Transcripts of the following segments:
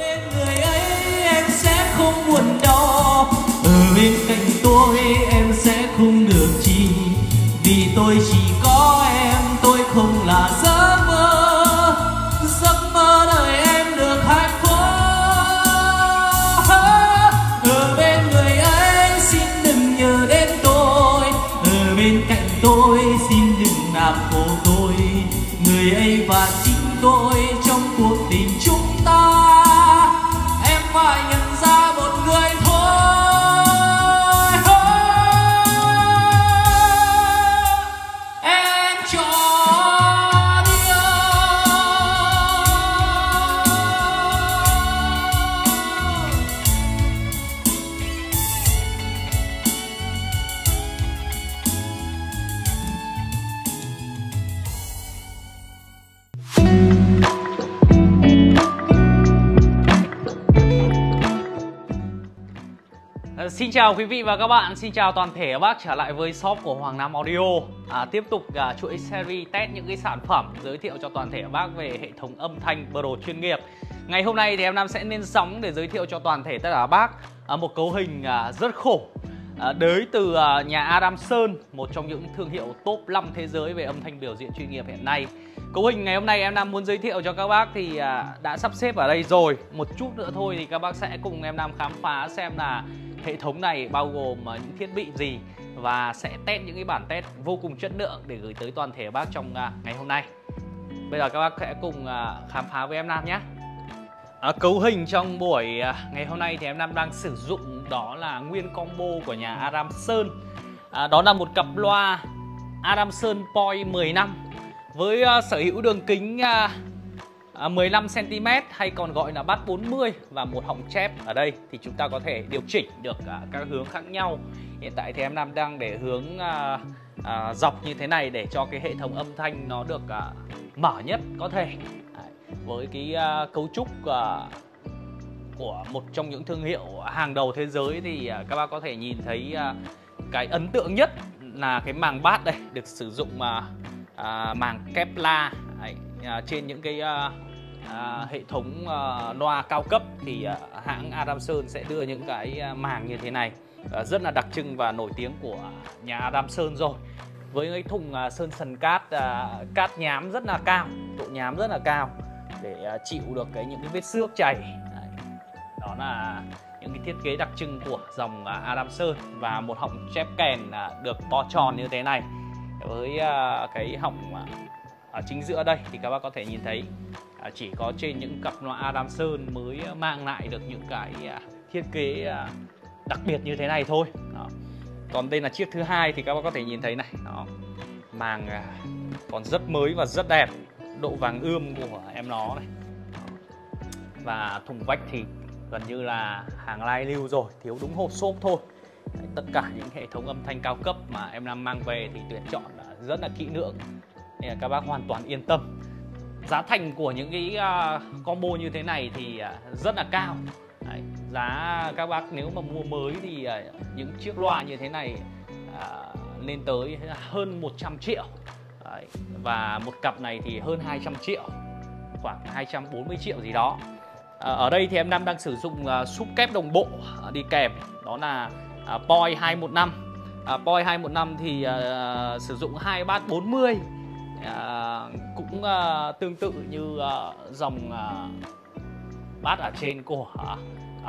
bên người ấy, em sẽ không buồn đau. Ở bên cạnh tôi, em sẽ không được chi. Vì tôi chỉ có em, tôi không là giấc mơ. Giấc mơ đời em được hạnh phúc. Ở bên người ấy, xin đừng nhớ đến tôi. Ở bên cạnh tôi, xin đừng làm khổ tôi. Người ấy và chính tôi trong cuộc em Xin chào quý vị và các bạn, xin chào toàn thể các bác trở lại với shop của Hoàng Nam Audio. À, Tiếp tục à, chuỗi series test những cái sản phẩm giới thiệu cho toàn thể các bác về hệ thống âm thanh Pro chuyên nghiệp. Ngày hôm nay thì em Nam sẽ lên sóng để giới thiệu cho toàn thể tất cả các bác à, một cấu hình à, rất khổ Ờ, à, Đến từ à, nhà Adam Sơn, một trong những thương hiệu top 5 thế giới về âm thanh biểu diễn chuyên nghiệp hiện nay. Cấu hình ngày hôm nay em Nam muốn giới thiệu cho các bác thì à, đã sắp xếp ở đây rồi. Một chút nữa thôi thì các bác sẽ cùng em Nam khám phá xem là hệ thống này bao gồm ờ, những thiết bị gì Và sẽ test những cái bản test vô cùng chất lượng để gửi tới toàn thể bác trong à, ngày hôm nay. Bây giờ các bác sẽ cùng à, khám phá với em Nam nhé. À, cấu hình trong buổi à, ngày hôm nay thì em Nam đang sử dụng đó là nguyên combo của nhà Aramson Sơn. À, Đó là một cặp loa Aramson Sơn Poi 15 với à, sở hữu đường kính à, à, 15cm hay còn gọi là bát 40 và một họng chép ở đây. Thì chúng ta có thể điều chỉnh được à, các hướng khác nhau. Hiện tại thì em Nam đang để hướng à, à, dọc như thế này để cho cái hệ thống âm thanh nó được à, mở nhất có thể với cái uh, cấu trúc uh, của một trong những thương hiệu hàng đầu thế giới thì uh, các bác có thể nhìn thấy uh, cái ấn tượng nhất là cái màng bát đây được sử dụng mà uh, màng Kevlar đấy, trên những cái uh, uh, hệ thống uh, loa cao cấp thì uh, hãng adamson sẽ đưa những cái uh, màng như thế này. Uh, rất là đặc trưng và nổi tiếng của nhà adamson rồi. Với cái thùng uh, sơn sần cát uh, cát nhám rất là cao độ nhám rất là cao để à, chịu được cái những cái vết xước chảy. Đấy. đó là những cái thiết kế đặc trưng của dòng à, Adam Sơn và một họng chép kèn à, được bo tròn như thế này. Với cái họng ở chính giữa đây thì các bác có thể nhìn thấy chỉ có trên những cặp loa Adam Sơn mới mang lại được những cái thiết kế đặc biệt như thế này thôi. Đó. còn đây là chiếc thứ hai thì các bác có thể nhìn thấy này. Nó màng còn rất mới và rất đẹp độ vàng ươm của em nó này. Và thùng vách thì gần như là hàng lai lưu rồi thiếu đúng hộp xốp thôi. Đấy, tất cả những hệ thống âm thanh cao cấp mà em nam mang về thì tuyển chọn là rất là kỹ lưỡng. Nên là các bác hoàn toàn yên tâm. Giá thành của những cái uh, combo như thế này thì uh, rất là cao. Đấy, giá các bác nếu mà mua mới thì uh, những chiếc loa như thế này uh, lên tới hơn 100 triệu. Đấy, và một cặp này thì hơn 200 triệu khoảng 240 triệu gì đó. À, ở đây thì em Nam đang sử dụng uh, súp kép đồng bộ uh, đi kèm. Đó là uh, Poi 215 uh, à, Poi 215 thì uh, sử dụng hai bát 40 uh, cũng uh, tương tự như uh, dòng uh, bát ở trên của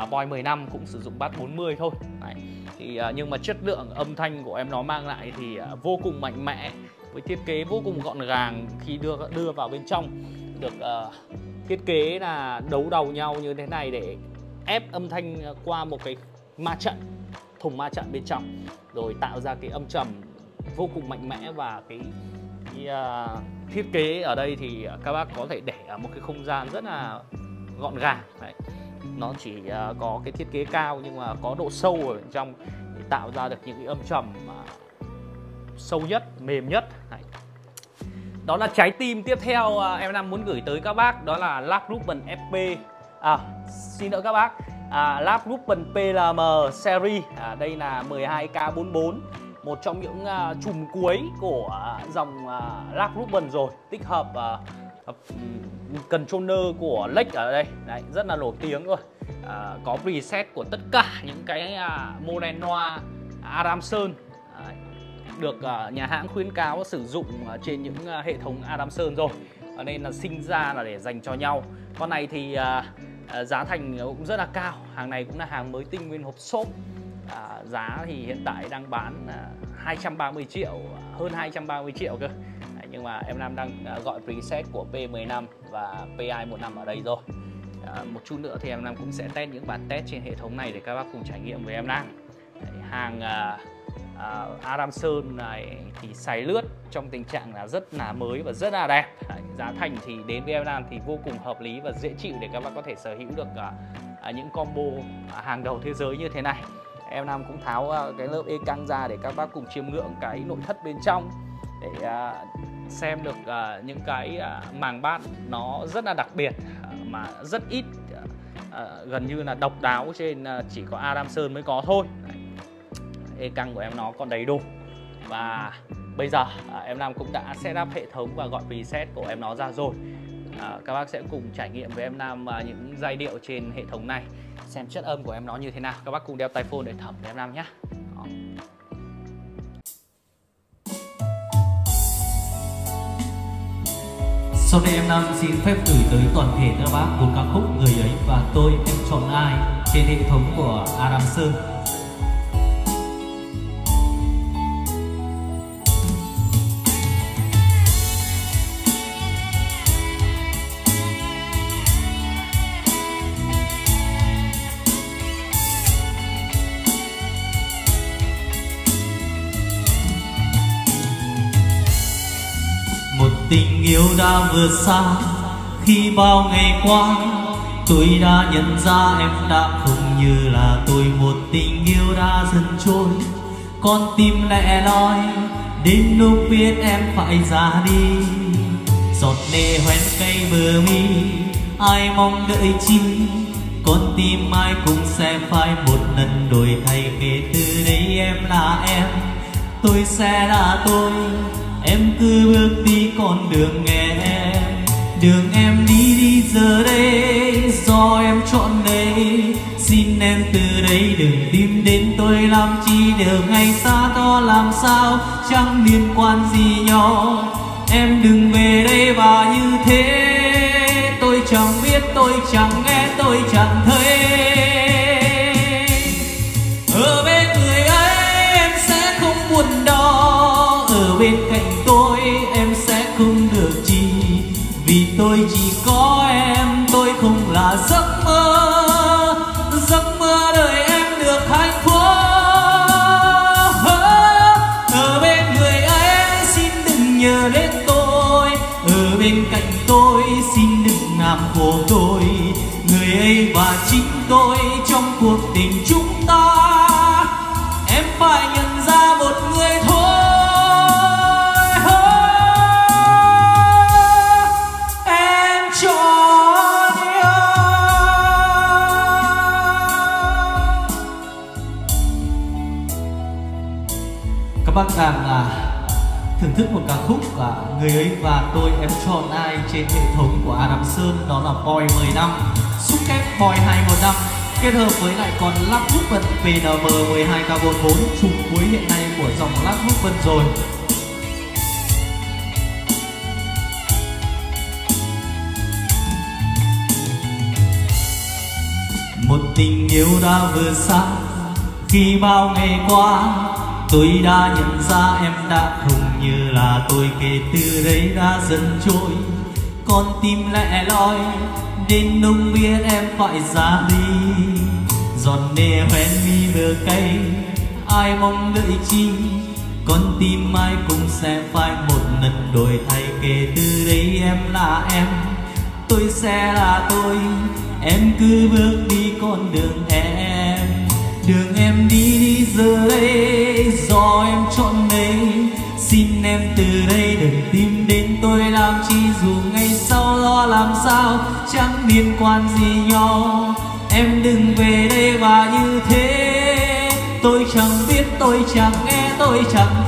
uh, Poi 15 cũng sử dụng bát 40 thôi. Đấy. thì uh, nhưng mà chất lượng âm thanh của em nó mang lại thì uh, vô cùng mạnh mẽ với thiết kế vô cùng gọn gàng khi đưa đưa vào bên trong. Được uh, thiết kế là đấu đầu nhau như thế này để ép âm thanh qua một cái ma trận thùng ma trận bên trong. Rồi tạo ra cái âm trầm vô cùng mạnh mẽ và cái, cái uh, thiết kế ở đây thì các bác có thể để ở một cái không gian rất là gọn gàng. Đấy. nó chỉ uh, có cái thiết kế cao nhưng mà có độ sâu ở bên trong để tạo ra được những cái âm trầm mà sâu nhất mềm nhất. Đấy đó là trái tim tiếp theo à, em đang muốn gửi tới các bác. Đó là Lab Ruben FP à xin lỗi các bác. À, Lab Ruben PLM series. À, đây là 12K44 một trong những uh, chùm cuối của uh, dòng uh, Lab Ruben rồi. Tích hợp uh, controller của Lex ở đây. Đấy rất là nổi tiếng rồi. À, có preset của tất cả những cái à, model noa Aramson được ờ, nhà hãng khuyến cáo sử dụng ờ, trên những ờ, hệ thống Adamson rồi. Nên là sinh ra là để dành cho nhau. Con này thì giá thành cũng rất là cao. Hàng này cũng là hàng mới tinh nguyên hộp xốp. À, giá thì hiện tại đang bán 230 triệu hơn 230 triệu cơ. À, nhưng mà em Nam đang gọi preset của P15 và PI15 ở đây rồi. À, một chút nữa thì em Nam cũng sẽ test những bản test trên hệ thống này để các bác cùng trải nghiệm với em Nam. Đấy, hàng à, à, Adam Sơn này thì xài lướt trong tình trạng là rất là mới và rất là đẹp. Đấy, giá thành thì đến với em Nam thì vô cùng hợp lý và dễ chịu để các bác có thể sở hữu được à, à, những combo à, hàng đầu thế giới như thế này. Em Nam cũng tháo à, cái lớp e căng ra để các bác cùng chiêm ngưỡng cái nội thất bên trong để à, xem được à, những cái à, màng bát nó rất là đặc biệt à, mà rất ít à, à gần như là độc đáo trên à, chỉ có Adam Sơn mới có thôi e căng của em nó còn đầy đủ. Và bây giờ à, em Nam cũng đã set up hệ thống và gọi preset của em nó ra rồi. À, các bác sẽ cùng trải nghiệm với em Nam à, những giai điệu trên hệ thống này xem chất âm của em nó như thế nào. Các bác cùng đeo tai phone để thẩm với em Nam nhé Sau đây em Nam xin phép gửi tới toàn thể các bác một ca khúc Người ấy và tôi em chọn ai trên hệ thống của Adam Sơn. Yêu đã vượt xa. Khi bao ngày qua, tôi đã nhận ra em đã không như là tôi. Một tình yêu đã dần trôi, con tim lẻ loi. Đến lúc biết em phải ra đi, giọt nề hoen cây bờ mi. Ai mong đợi chi? Con tim ai cũng sẽ phải một lần đổi thay kể từ đây em là em, tôi sẽ là tôi em cứ bước đi con đường em. Đường em đi đi giờ đây, do em chọn đây. Xin em từ đây đừng tìm đến tôi làm chi đều ngày xa to làm sao, chẳng liên quan gì nhau em đừng về đây và như thế, tôi chẳng biết, tôi chẳng nghe, tôi chẳng thấy. Ở bên giấc mơ giấc mơ đời em được hạnh phúc. Ở bên người ấy xin đừng nhớ đến tôi. Ở bên cạnh tôi xin đừng làm khổ tôi. Người ấy và chính tôi trong cuộc tình chúng ta. Em phải nhận các bác đang à, thưởng thức một ca khúc à, người ấy và tôi em chọn ai trên hệ thống của Adam Sơn đó là Boy 10 năm. Xúc kép Boy 215 kết hợp với lại còn lắp hút vân PNM 12 carbon 4 trục cuối hiện nay của dòng lắp hút vân rồi. Một tình yêu đã vừa xa khi bao ngày qua tôi đã nhận ra em đã không như là tôi kể từ đấy đã dần trôi. Con tim lẻ loi, đến nông biết em phải ra đi. Giọt nề hoen mi bờ cây, ai mong đợi chi? Con tim ai cũng sẽ phải một lần đổi thay, kể từ đấy em là em. Tôi sẽ là tôi, em cứ bước đi con đường em đường em đi đi giờ đây do em chọn đây xin em từ đây đừng tìm đến tôi làm chi, dù ngày sau lo làm sao, chẳng liên quan gì nhau em đừng về đây và như thế. Tôi chẳng biết, tôi chẳng nghe, tôi chẳng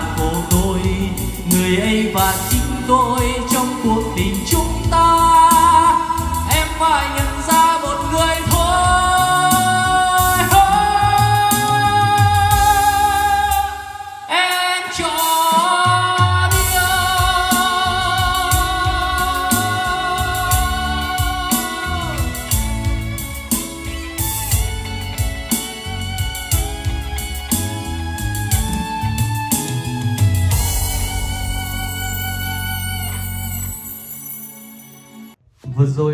đừng khổ tôi người ấy và chính tôi cho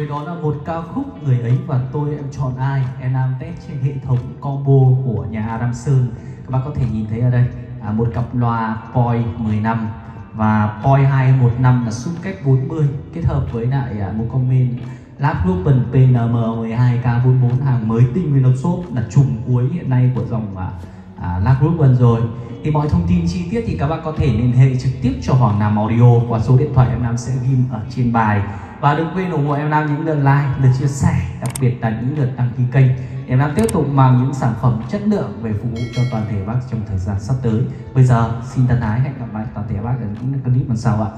Đó là một ca khúc Người ấy và tôi em chọn ai Em đang test trên hệ thống combo của nhà Adam Sơn. Các bác có thể nhìn thấy ở đây à, Một cặp loa Poi 10 năm Và Poi 215 là xung cách 40 Kết hợp với lại à, một comment Lab Ruben PNM 12K44 hàng mới tinh nguyên nốt xốp là trùng cuối hiện nay của dòng à, à, Group Ruben rồi thì mọi thông tin chi tiết thì các bạn có thể liên hệ trực tiếp cho Hoàng Nam Audio qua số điện thoại em Nam sẽ ghim ở trên bài và đừng quên ủng hộ em Nam những lượt like, lượt chia sẻ, đặc biệt là những lượt đăng ký kênh. Em Nam tiếp tục mang những sản phẩm chất lượng về phục vụ cho toàn thể bác trong thời gian sắp tới. Bây giờ xin thân ái hẹn gặp lại toàn thể bác ở những clip lần sau ạ.